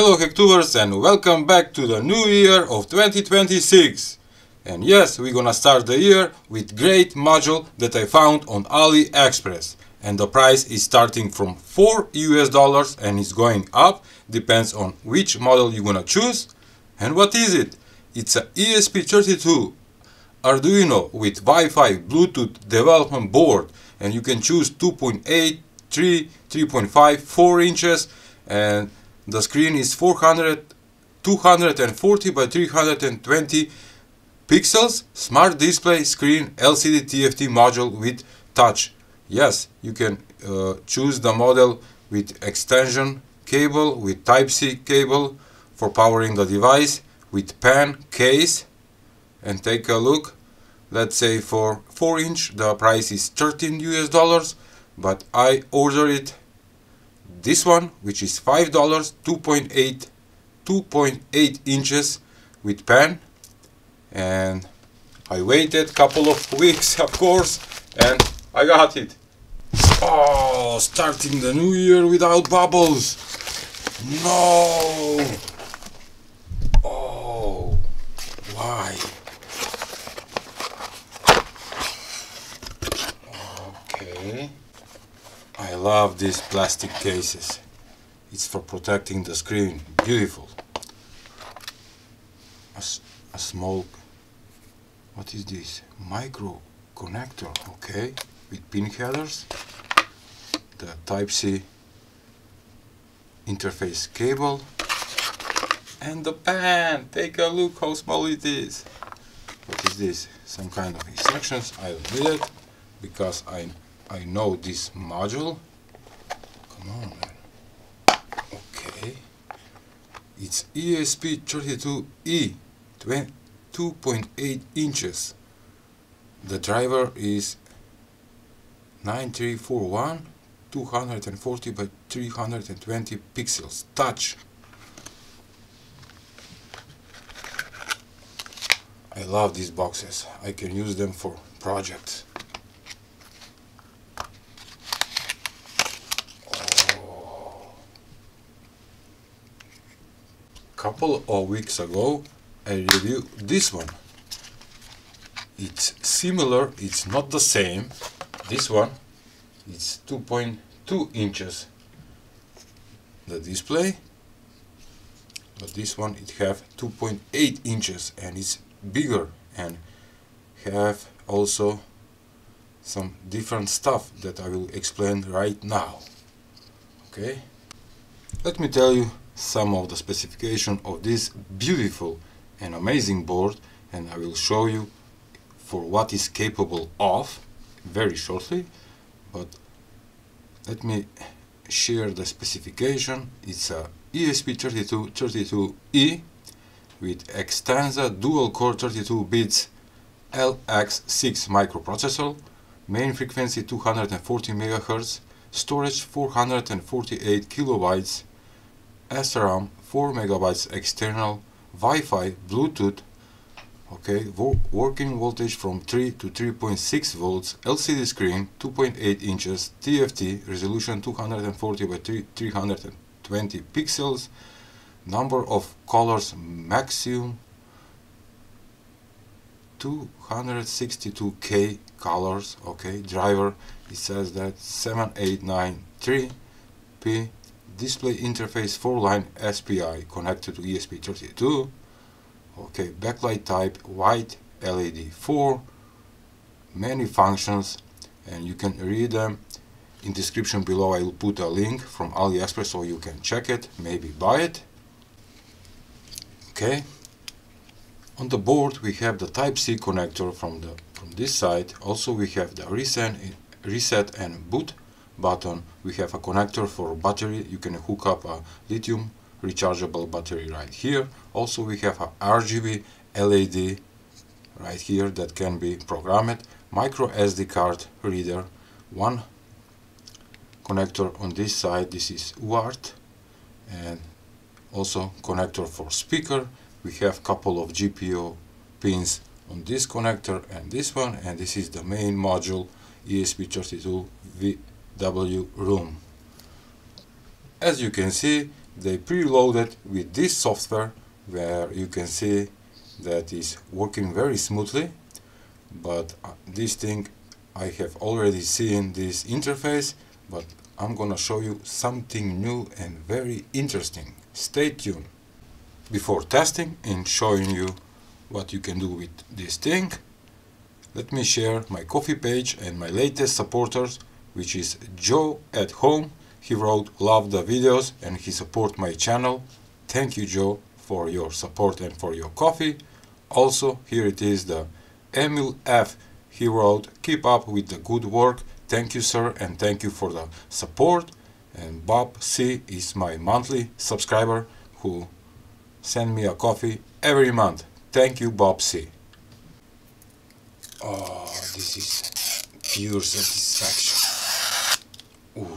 Hello Hacktubers and welcome back to the new year of 2026. And yes, we're gonna start the year with great module that I found on AliExpress. And the price is starting from 4 US dollars and is going up, depends on which model you're gonna choose. And what is it? It's a ESP32 Arduino with Wi-Fi Bluetooth development board and you can choose 2.8, 3, 3.5, 4 inches and the screen is 400 240 by 320 pixels smart display screen LCD TFT module with touch. Yes you can uh, choose the model with extension cable with type C cable for powering the device with pen case and take a look. Let's say for 4 inch the price is 13 US dollars but I order it this one which is five dollars 2.8 2.8 inches with pen. And I waited a couple of weeks of course and I got it. Oh starting the new year without bubbles. No. Oh why? Okay love these plastic cases. It's for protecting the screen. Beautiful. A, a small, what is this? Micro connector, okay, with pin headers. The Type-C interface cable. And the pen! Take a look how small it is. What is this? Some kind of instructions. I will need it because I I know this module. Come on, man. Okay. It's ESP32E, 2.8 inches. The driver is 9341, 240 by 320 pixels. Touch. I love these boxes. I can use them for projects. Couple of weeks ago I reviewed this one. It's similar it's not the same. This one it's 2.2 inches. The display but this one it have 2.8 inches and it's bigger and have also some different stuff that I will explain right now. Okay? Let me tell you some of the specification of this beautiful and amazing board and I will show you for what is capable of very shortly but let me share the specification. It's a ESP3232E with Xtensa dual core 32 bits LX6 microprocessor main frequency 240 MHz storage 448 kilobytes SRAM 4 megabytes external Wi-Fi Bluetooth okay working voltage from 3 to 3.6 volts LCD screen 2.8 inches TFT resolution 240 by 3, 320 pixels number of colors maximum 262k colors okay driver it says that 7893p display interface 4-line SPI connected to ESP32 okay backlight type white LED 4 many functions and you can read them. In description below I will put a link from AliExpress so you can check it maybe buy it. Okay. On the board we have the Type-C connector from the from this side. Also we have the reset, reset and boot button. We have a connector for battery. You can hook up a lithium rechargeable battery right here. Also we have a RGB LED right here that can be programmed. Micro SD card reader. One connector on this side. This is UART and also connector for speaker. We have couple of GPIO pins on this connector and this one. And this is the main module ESP32 V W room. As you can see, they preloaded with this software where you can see that is working very smoothly but uh, this thing I have already seen this interface but I'm gonna show you something new and very interesting stay tuned before testing and showing you what you can do with this thing let me share my Ko-fi page and my latest supporters which is Joe at home. He wrote love the videos and he support my channel. Thank you Joe for your support and for your coffee. Also here it is the Emil F. He wrote keep up with the good work. Thank you sir and thank you for the support. And Bob C is my monthly subscriber who send me a coffee every month. Thank you Bob C. Oh this is pure satisfaction Ooh,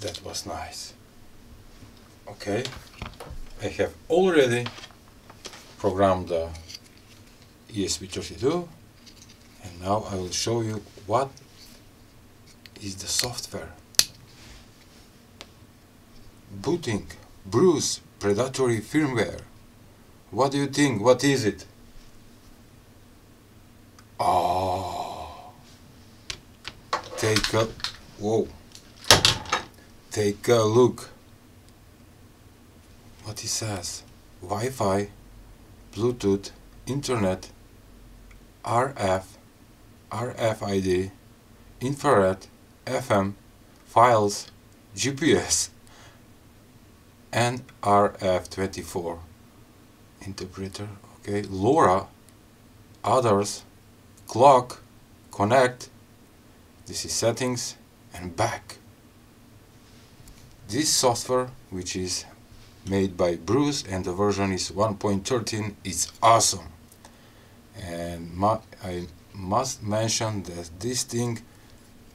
that was nice. Okay. I have already programmed the ESP32 and now I will show you what is the software. Booting Bruce predatory firmware. What do you think? What is it? Oh take a whoa. Take a look. What it says. Wi-Fi Bluetooth Internet RF RFID infrared FM files GPS and RF24 interpreter okay. LoRa others clock connect. This is settings and back. This software which is made by Bruce and the version is 1.13 is awesome. And I must mention that this thing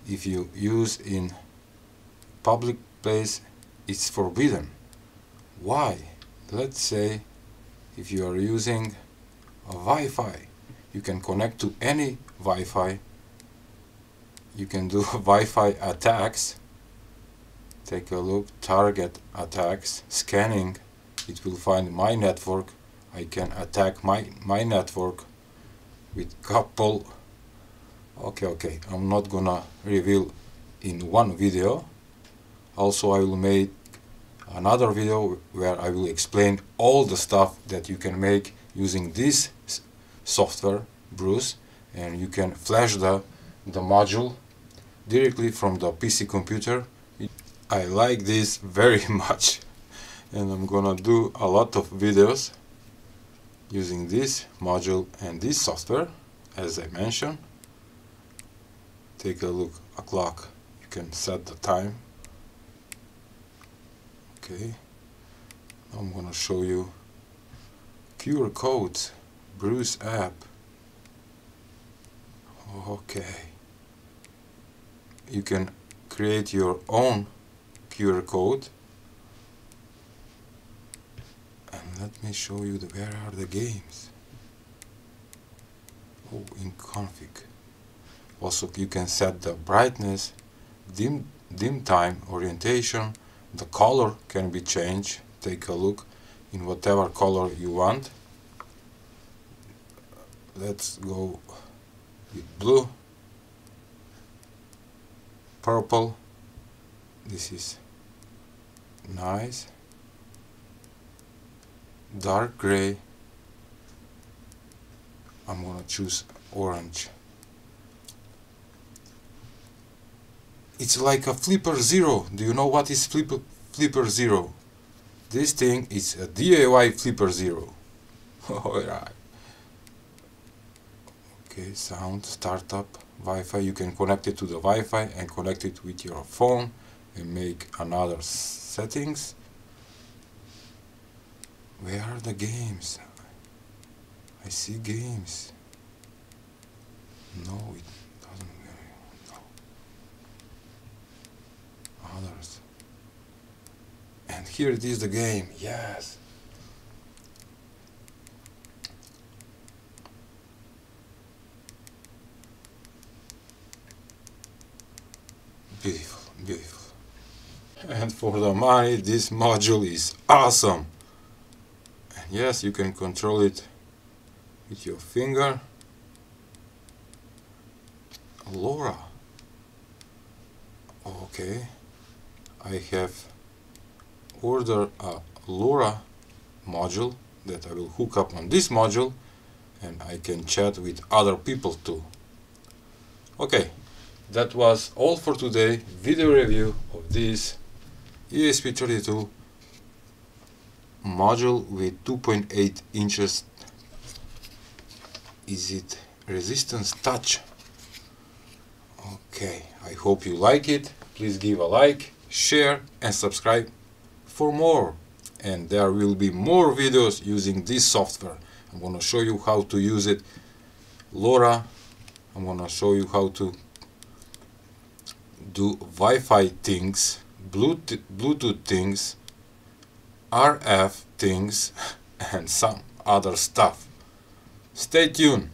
if you use in public place it's forbidden. Why? Let's say if you are using a Wi-Fi you can connect to any Wi-Fi you can do Wi-Fi attacks. Take a look target attacks scanning. It will find my network. I can attack my my network with couple. Okay okay I'm not gonna reveal in one video. Also I will make another video where I will explain all the stuff that you can make using this software Bruce and you can flash the the module directly from the PC computer. I like this very much and I'm gonna do a lot of videos using this module and this software as I mentioned. Take a look a clock. You can set the time. Okay. I'm gonna show you QR codes Bruce app. Okay you can create your own QR code. And let me show you the where are the games. Oh in config. Also you can set the brightness dim dim time orientation. The color can be changed. Take a look in whatever color you want. Let's go with blue purple. This is nice. Dark gray. I'm gonna choose orange. It's like a flipper zero. Do you know what is flipper flipper zero? This thing is a DIY flipper zero. Alright okay sound startup Wi-Fi you can connect it to the Wi-Fi and connect it with your phone and make another settings. Where are the games? I see games. No it doesn't no. Others. And here it is the game. Yes beautiful beautiful and for the money. This module is awesome. And yes you can control it with your finger. LoRa okay. I have ordered a LoRa module that I will hook up on this module and I can chat with other people too. Okay. That was all for today. Video review of this ESP32 module with 2.8 inches. Is it resistance touch? Okay I hope you like it. Please give a like share and subscribe for more. And there will be more videos using this software. I'm gonna show you how to use it. LoRa I'm gonna show you how to do Wi-Fi things Bluetooth, Bluetooth things RF things and some other stuff. Stay tuned